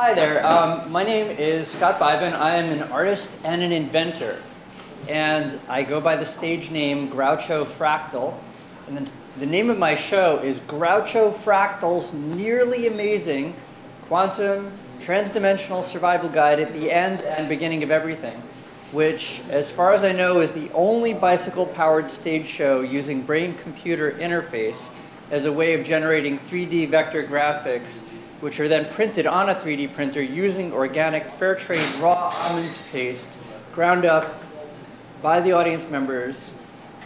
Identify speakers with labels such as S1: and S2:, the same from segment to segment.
S1: Hi there. Um, my name is Scott Beibin. I am an artist and an inventor. And I go by the stage name Groucho Fractal. And the name of my show is Groucho Fractal's Nearly Amazing Quantum Transdimensional Survival Guide at the End and Beginning of Everything, which, as far as I know, is the only bicycle-powered stage show using brain-computer interface as a way of generating 3D vector graphics which are then printed on a 3D printer using organic fair trade raw almond paste ground up by the audience members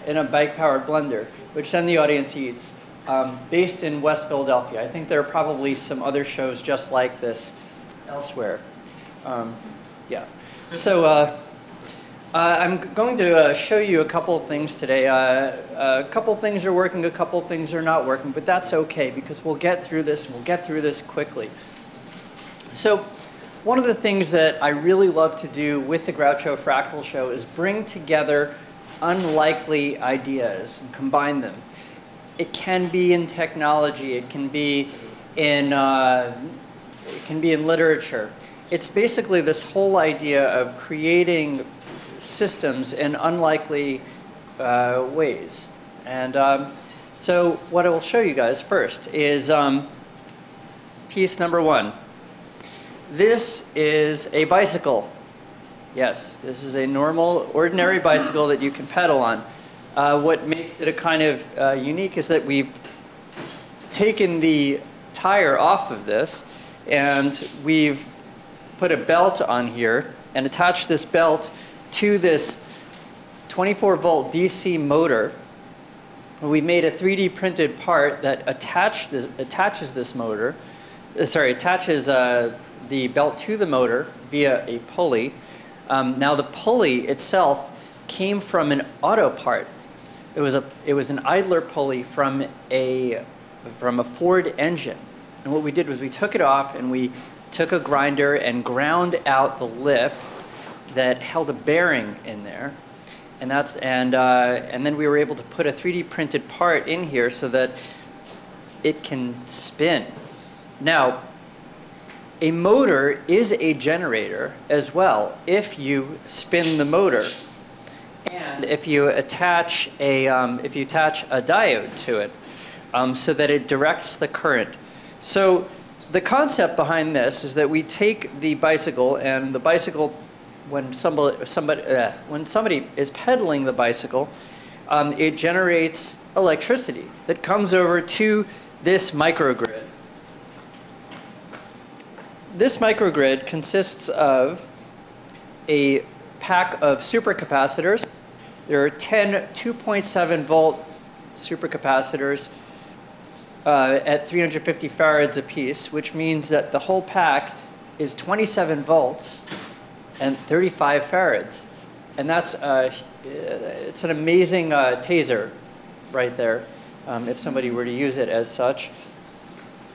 S1: in a bike-powered blender, which then the audience eats, um, based in West Philadelphia. I think there are probably some other shows just like this elsewhere. Um, yeah. So uh, uh, I'm going to uh, show you a couple of things today. Uh, a couple things are working, a couple things are not working, but that's okay because we'll get through this and we'll get through this quickly. So one of the things that I really love to do with the Groucho Fractal Show is bring together unlikely ideas and combine them. It can be in technology, it can be in, uh, it can be in literature. It's basically this whole idea of creating systems in unlikely uh, ways. And um, so what I will show you guys first is um, piece number one. This is a bicycle. Yes, this is a normal, ordinary bicycle that you can pedal on. Uh, what makes it a kind of uh, unique is that we've taken the tire off of this and we've put a belt on here and attached this belt to this 24 volt DC motor. We made a 3D printed part that attach this, attaches this motor, uh, sorry, attaches uh, the belt to the motor via a pulley. Um, now the pulley itself came from an auto part. It was, a, it was an idler pulley from a, from a Ford engine. And what we did was we took it off and we took a grinder and ground out the lip that held a bearing in there. And, that's, and, uh, and then we were able to put a 3D printed part in here so that it can spin. Now, a motor is a generator as well if you spin the motor and if you attach a, um, if you attach a diode to it um, so that it directs the current. So the concept behind this is that we take the bicycle and the bicycle when somebody, somebody, uh, when somebody is pedaling the bicycle, um, it generates electricity that comes over to this microgrid. This microgrid consists of a pack of supercapacitors. There are 10 2.7 volt supercapacitors uh, at 350 farads apiece, which means that the whole pack is 27 volts and 35 farads. And that's uh, it's an amazing uh, taser right there, um, if somebody were to use it as such.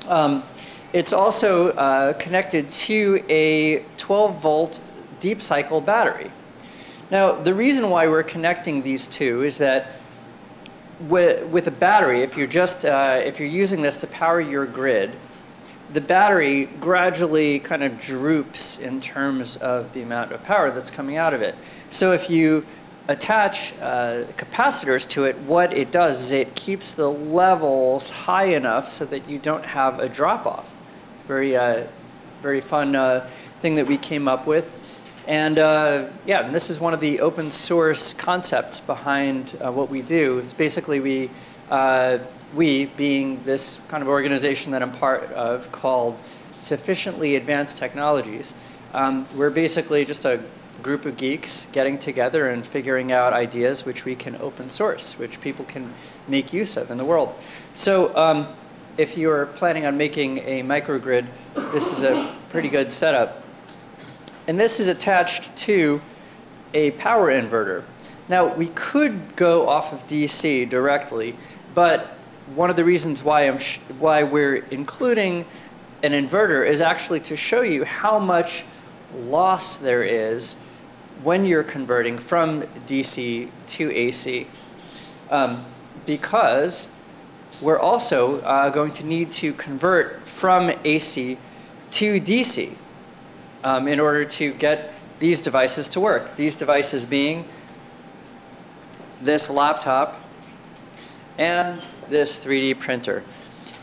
S1: Um, it's also uh, connected to a 12 volt deep cycle battery. Now, the reason why we're connecting these two is that with, with a battery, if you're just, uh, if you're using this to power your grid, the battery gradually kind of droops in terms of the amount of power that's coming out of it. So if you attach uh, capacitors to it, what it does is it keeps the levels high enough so that you don't have a drop off. It's a very, uh, very fun uh, thing that we came up with. And uh, yeah, and this is one of the open source concepts behind uh, what we do. It's basically we uh, we, being this kind of organization that I'm part of called Sufficiently Advanced Technologies, um, we're basically just a group of geeks getting together and figuring out ideas which we can open source, which people can make use of in the world. So um, if you're planning on making a microgrid, this is a pretty good setup. And this is attached to a power inverter. Now, we could go off of DC directly, but one of the reasons why, I'm why we're including an inverter is actually to show you how much loss there is when you're converting from DC to AC. Um, because we're also uh, going to need to convert from AC to DC. um, in order to get these devices to work. These devices being this laptop and this 3D printer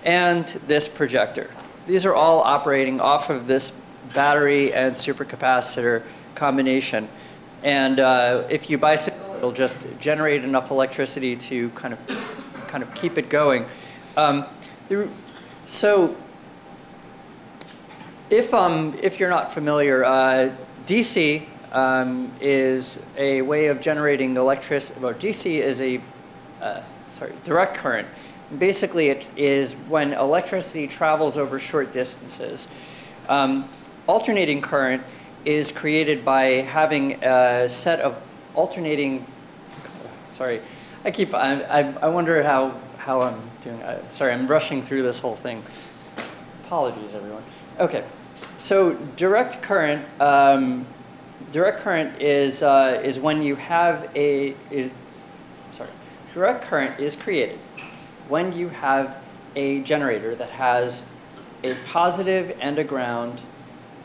S1: and this projector. These are all operating off of this battery and supercapacitor combination. And uh, if you bicycle, it'll just generate enough electricity to kind of, kind of keep it going. Um, so if, um, if you're not familiar, uh, DC um, is a way of generating electricity, well, DC is a, uh, sorry, direct current. Basically, it is when electricity travels over short distances. Um, alternating current is created by having a set of alternating, sorry, I keep, I, I, I wonder how, how I'm doing, uh, sorry, I'm rushing through this whole thing. Apologies, everyone. Okay, so direct current, um, direct current is, uh, is when you have a, is, direct current is created when you have a generator that has a positive and a ground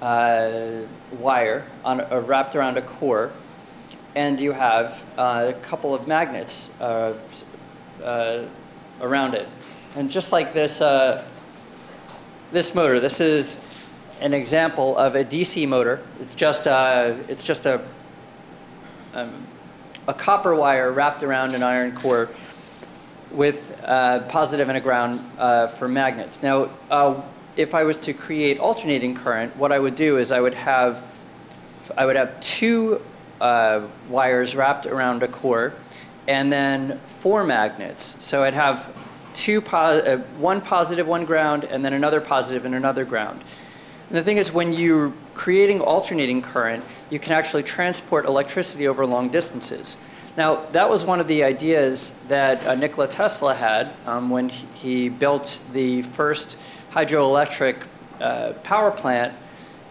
S1: uh, wire on, uh, wrapped around a core, and you have uh, a couple of magnets uh, uh, around it. And just like this, uh, this motor, this is an example of a DC motor. It's just, a, it's just a, um, a copper wire wrapped around an iron core with uh, positive and a ground uh, for magnets. Now, uh, if I was to create alternating current, what I would do is I would have, I would have two uh, wires wrapped around a core and then four magnets. So I'd have two po uh, one positive, one ground, and then another positive and another ground. And the thing is, when you're creating alternating current, you can actually transport electricity over long distances. Now, that was one of the ideas that uh, Nikola Tesla had um, when he built the first hydroelectric uh, power plant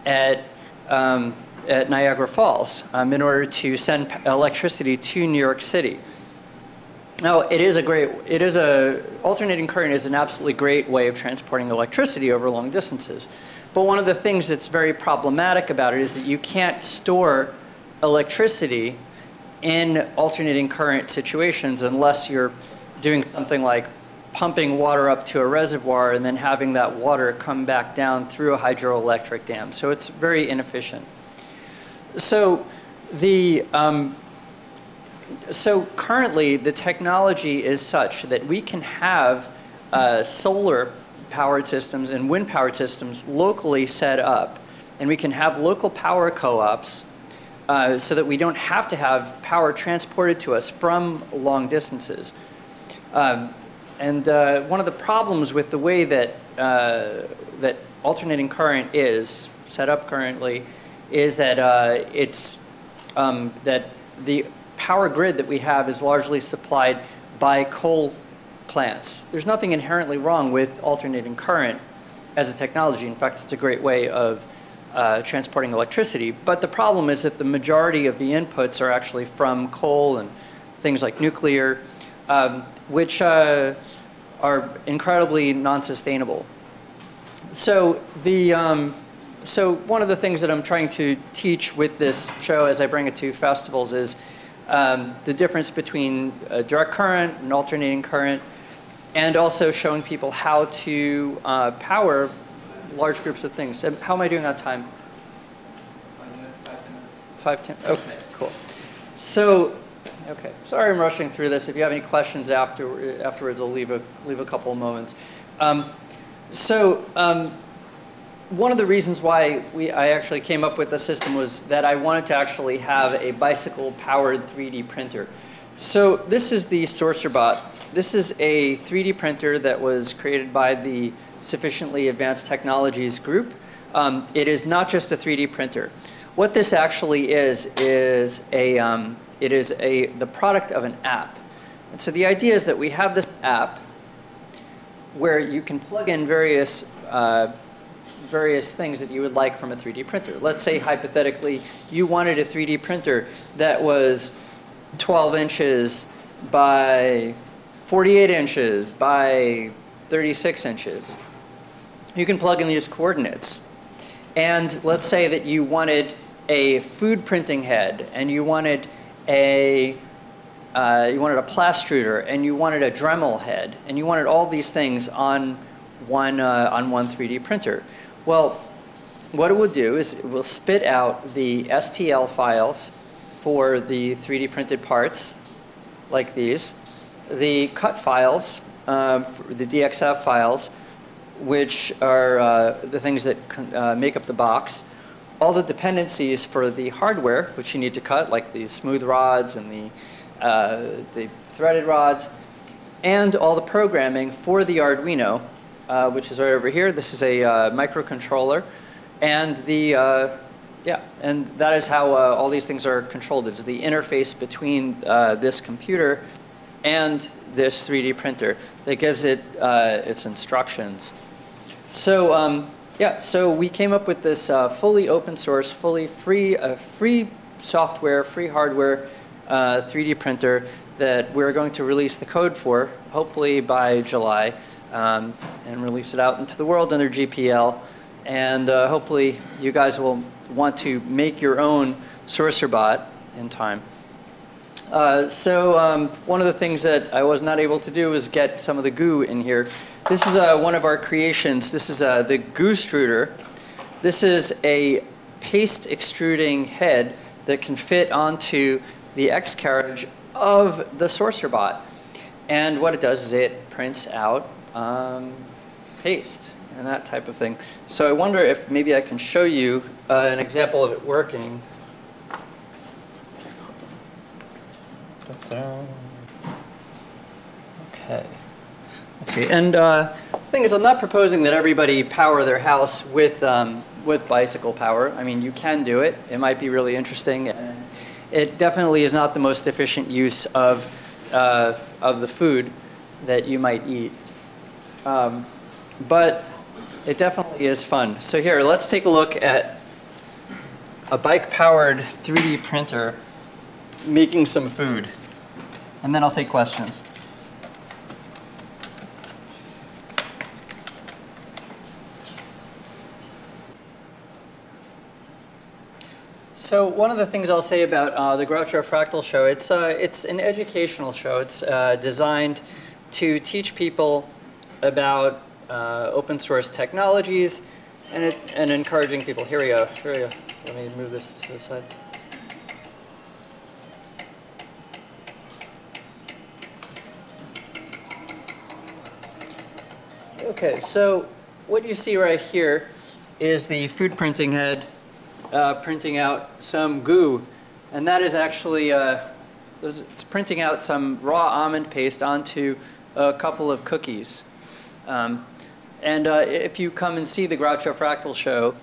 S1: at, um, at Niagara Falls um, in order to send electricity to New York City. Now, it is a great, it is a, alternating current is an absolutely great way of transporting electricity over long distances. But one of the things that's very problematic about it is that you can't store electricity in alternating current situations unless you're doing something like pumping water up to a reservoir and then having that water come back down through a hydroelectric dam. So it's very inefficient. So the um, so currently the technology is such that we can have uh, solar powered systems and wind powered systems locally set up and we can have local power co-ops uh, so that we don't have to have power transported to us from long distances. Um, and uh, one of the problems with the way that, uh, that alternating current is set up currently is that uh, it's um, that the power grid that we have is largely supplied by coal plants. There's nothing inherently wrong with alternating current as a technology. In fact, it's a great way of uh, transporting electricity. But the problem is that the majority of the inputs are actually from coal and things like nuclear, um, which uh, are incredibly non-sustainable. So the um, so one of the things that I'm trying to teach with this show as I bring it to festivals is um, the difference between direct current and alternating current, and also showing people how to uh, power large groups of things. How am I doing on time?
S2: Five minutes, five, ten minutes.
S1: Five, ten, okay, cool. So, okay, sorry I'm rushing through this. If you have any questions after, afterwards, I'll leave a, leave a couple of moments. Um, so, um, one of the reasons why we, I actually came up with the system was that I wanted to actually have a bicycle-powered 3D printer. So this is the SorcerBot. This is a 3D printer that was created by the Sufficiently Advanced Technologies group. Um, it is not just a 3D printer. What this actually is, is a, um, it is a, the product of an app. And so the idea is that we have this app where you can plug in various, uh, various things that you would like from a 3D printer. Let's say hypothetically you wanted a 3D printer that was 12 inches by 48 inches by 36 inches you can plug in these coordinates. And let's say that you wanted a food printing head, and you wanted a uh, you wanted a plastruder, and you wanted a Dremel head, and you wanted all these things on one uh, on one 3D printer. Well, what it will do is it will spit out the STL files for the 3D printed parts, like these, the cut files, uh, the DXF files, which are uh, the things that uh, make up the box, all the dependencies for the hardware, which you need to cut, like the smooth rods and the, uh, the threaded rods, and all the programming for the Arduino, uh, which is right over here. This is a uh, microcontroller, and the uh, yeah, and that is how uh, all these things are controlled. It's the interface between uh, this computer and this 3D printer that gives it its instructions. So um, yeah, so we came up with this uh, fully open source, fully free, free software, free hardware 3D uh, printer that we're going to release the code for, hopefully by July, um, and release it out into the world under GPL. And uh, hopefully you guys will want to make your own SourcerBot in time. Uh, so um, one of the things that I was not able to do was get some of the goo in here. This is uh, one of our creations. This is uh, the Goostruder. This is a paste extruding head that can fit onto the X carriage of the SourcerBot. And what it does is it prints out um, paste and that type of thing. So I wonder if maybe I can show you uh, an example of it working. Okay. Let's see. And uh, the thing is, I'm not proposing that everybody power their house with, um, with bicycle power. I mean, you can do it. It might be really interesting. It definitely is not the most efficient use of, uh, of the food that you might eat. Um, but it definitely is fun. So here, let's take a look at a bike-powered 3D printer making some food. And then I'll take questions. So one of the things I'll say about uh, the Groucho Fractal Show, it's, uh, it's an educational show. It's uh, designed to teach people about uh, open source technologies and, it, and encouraging people. Here we go. Here we go. Let me move this to the side. Okay, so what you see right here is the food printing head uh, printing out some goo. And that is actually, uh, it's printing out some raw almond paste onto a couple of cookies. Um, and uh, if you come and see the Groucho Fractal show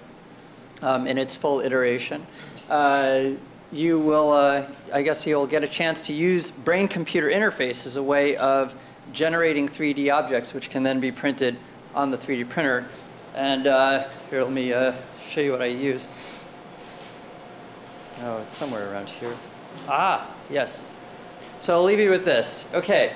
S1: um, in its full iteration, uh, you will, uh, I guess you'll get a chance to use brain-computer interface as a way of generating 3D objects, which can then be printed on the 3D printer. And uh, here, let me show you what I use. Oh, it's somewhere around here. Ah, yes. So I'll leave you with this. Okay,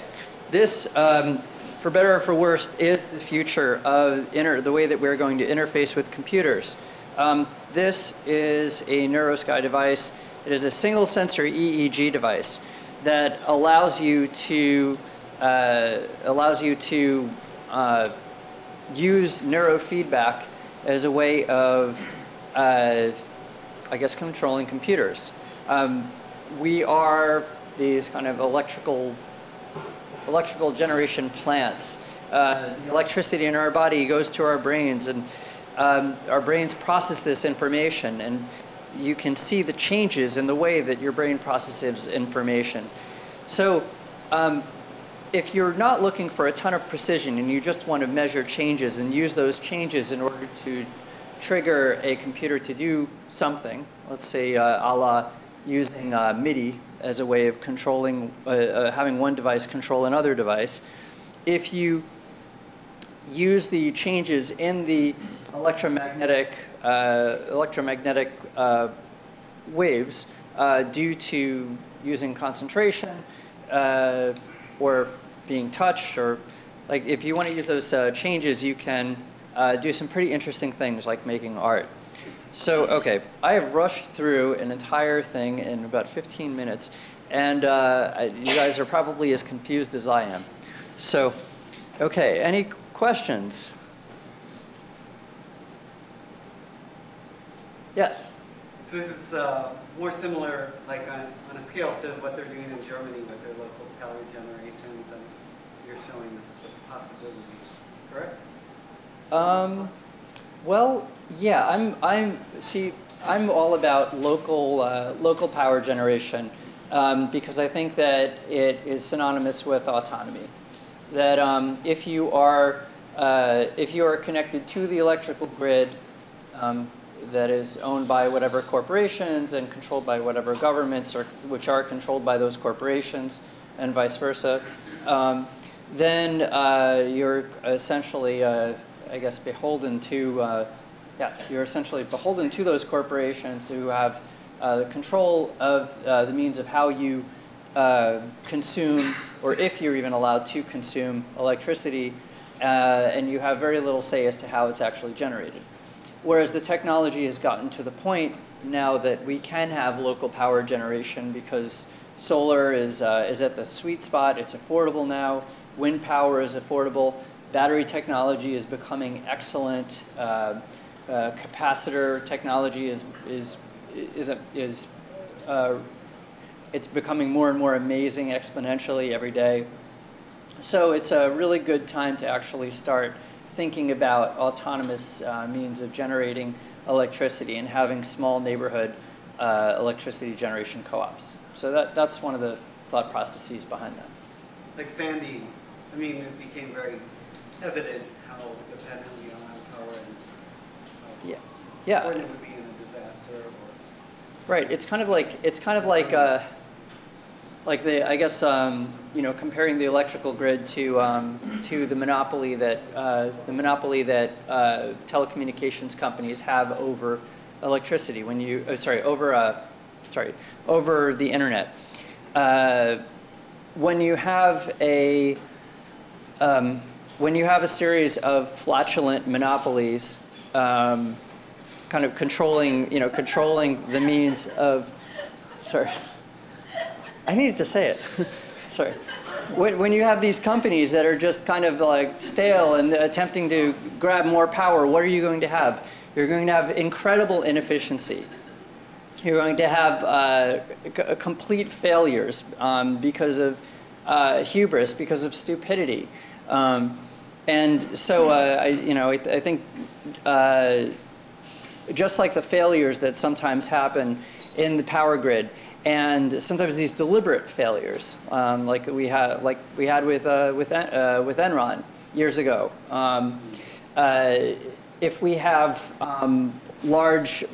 S1: this, um, for better or for worse, is the future of the way that we're going to interface with computers. Um, this is a NeuroSky device. It is a single sensor EEG device that allows you to uh, allows you to uh, use neurofeedback as a way of uh, I guess, controlling computers. Um, we are these kind of electrical, electrical generation plants. Uh, electricity in our body goes to our brains, and um, our brains process this information, and you can see the changes in the way that your brain processes information. So um, if you're not looking for a ton of precision and you just want to measure changes and use those changes in order to trigger a computer to do something, let's say uh, a la using uh, MIDI as a way of controlling, uh, uh, having one device control another device, if you use the changes in the electromagnetic, uh, electromagnetic uh, waves due to using concentration or being touched or like if you want to use those changes, you can uh, do some pretty interesting things like making art. So, okay, I have rushed through an entire thing in about 15 minutes, and uh, you guys are probably as confused as I am. So, okay, any questions? Yes?
S3: This is uh, more similar, like on, on a scale to what they're doing in Germany with their local power generations, and you're showing us the possibilities, correct?
S1: Um, well, yeah, I'm, I'm, see, I'm all about local, uh, local power generation um, because I think that it is synonymous with autonomy. That um, if you are, uh, if you are connected to the electrical grid um, that is owned by whatever corporations and controlled by whatever governments or which are controlled by those corporations and vice versa, um, then uh, you're essentially, uh, I guess, beholden to, uh, yeah, you're essentially beholden to those corporations who have uh, control of uh, the means of how you uh, consume, or if you're even allowed to consume electricity, uh, and you have very little say as to how it's actually generated. Whereas the technology has gotten to the point now that we can have local power generation because solar is, uh, is at the sweet spot, it's affordable now, wind power is affordable, battery technology is becoming excellent, uh, uh, capacitor technology is, is, is, a, is uh, it's becoming more and more amazing exponentially every day. So it's a really good time to actually start thinking about autonomous uh, means of generating electricity and having small neighborhood uh, electricity generation co-ops. So that, that's one of the thought processes behind that.
S3: Like Sandy, I mean, it became very evident how dependent we are on power and how
S1: Yeah. Yeah.
S3: important it would be in a disaster or
S1: Right. It's kind of like it's kind of like uh, like the I guess um, you know comparing the electrical grid to um, to the monopoly that uh, the monopoly that uh, telecommunications companies have over electricity when you oh, sorry over uh, sorry over the internet. Uh, when you have a um, when you have a series of flatulent monopolies um, kind of controlling, you know, controlling the means of, sorry, I needed to say it, sorry. When, when you have these companies that are just kind of like stale and attempting to grab more power, what are you going to have? You're going to have incredible inefficiency. You're going to have uh, complete failures um, because of uh, hubris, because of stupidity. Um, and so, uh, I, you know, I, I think uh, just like the failures that sometimes happen in the power grid, and sometimes these deliberate failures, um, like we had, like we had with uh, with uh, with Enron years ago. Um, uh, if we have um, large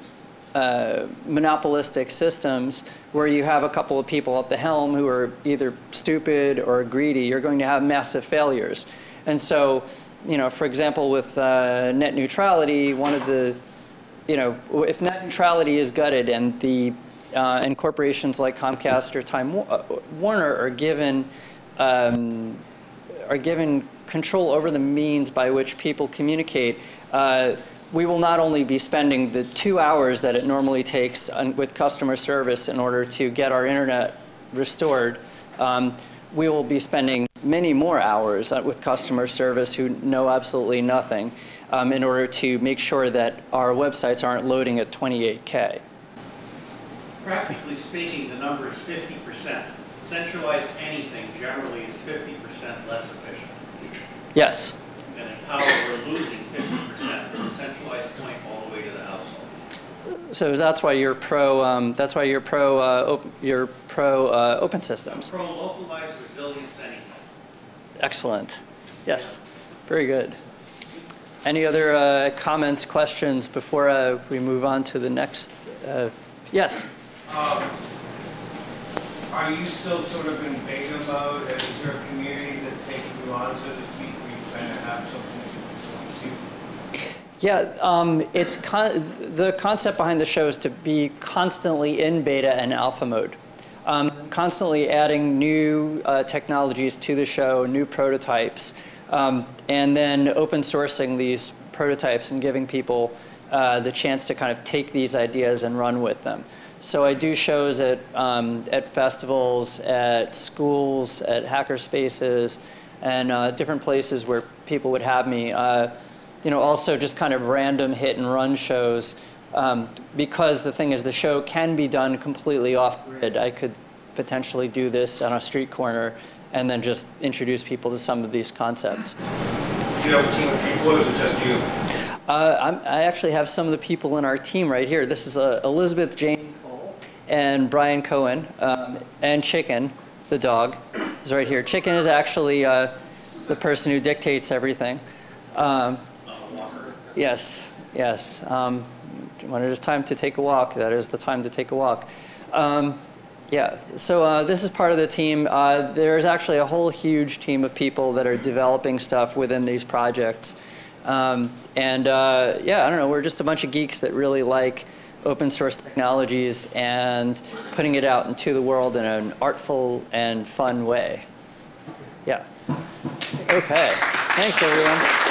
S1: uh, monopolistic systems where you have a couple of people at the helm who are either stupid or greedy, you're going to have massive failures. And so, you know, for example, with uh, net neutrality, one of the you know, if net neutrality is gutted and the uh, and corporations like Comcast or Time uh, Warner are given um, are given control over the means by which people communicate, uh, we will not only be spending the two hours that it normally takes on, with customer service in order to get our internet restored, um, we will be spending many more hours with customer service who know absolutely nothing um, in order to make sure that our websites aren't loading at 28K.
S4: Practically speaking, the number is fifty percent. Centralized anything generally is fifty percent less efficient.
S1: Yes.
S4: And in power, we're losing fifty percent from the centralized point all the way to the household.
S1: So that's why you're pro. Um, that's why you're pro. Uh, op- you're pro uh, open
S4: I'm
S1: systems.
S4: pro localized resilience anything.
S1: Excellent. Yes. Very good. Any other uh, comments, questions before uh, we move on to the next? Uh, yes.
S5: Um, Are you still sort of in beta mode, is there a community that's taking you on, so to speak, where you kind of have something to see?
S1: Yeah, um, it's con- the concept behind the show is to be constantly in beta and alpha mode, um, constantly adding new uh, technologies to the show, new prototypes, um, and then open sourcing these prototypes and giving people uh, the chance to kind of take these ideas and run with them. So I do shows at, um, at festivals, at schools, at hacker spaces, and uh, different places where people would have me. You know, also just kind of random hit and run shows. Um, because the thing is, the show can be done completely off grid. I could potentially do this on a street corner and then just introduce people to some of these concepts.
S5: Do you have a team of people or is it just you?
S1: Uh, I'm, I actually have some of the people in our team right here. This is uh, Elizabeth Jane Cole and Brian Cohen, um, and Chicken, the dog, is right here. Chicken is actually uh, the person who dictates everything. Um, yes, yes. Um, when it is time to take a walk, that is the time to take a walk. Um, yeah, so uh, this is part of the team. Uh, there's actually a whole huge team of people that are developing stuff within these projects. Um, and uh, yeah, I don't know, we're just a bunch of geeks that really like open source technologies and putting it out into the world in an artful and fun way. Yeah. Okay. Thanks, everyone.